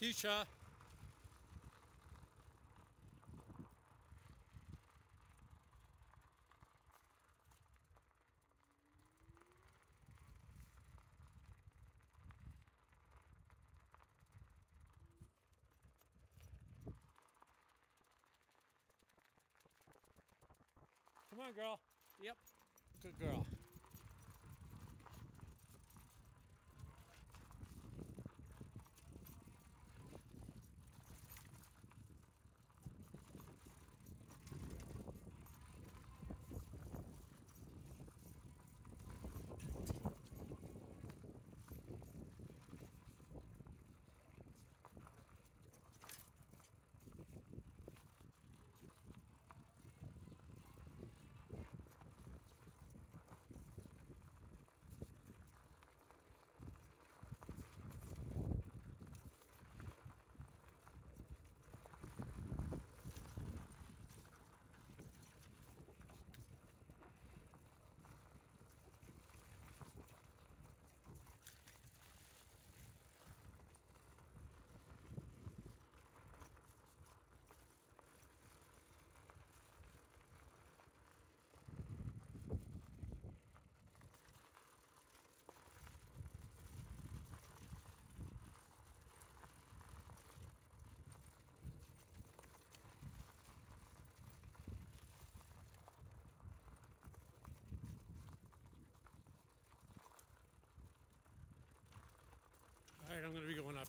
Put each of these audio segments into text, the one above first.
Keisha. Come on, girl. Yep. Good girl.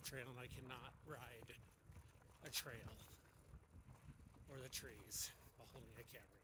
Off trail and I cannot ride a trail or the trees while holding a camera.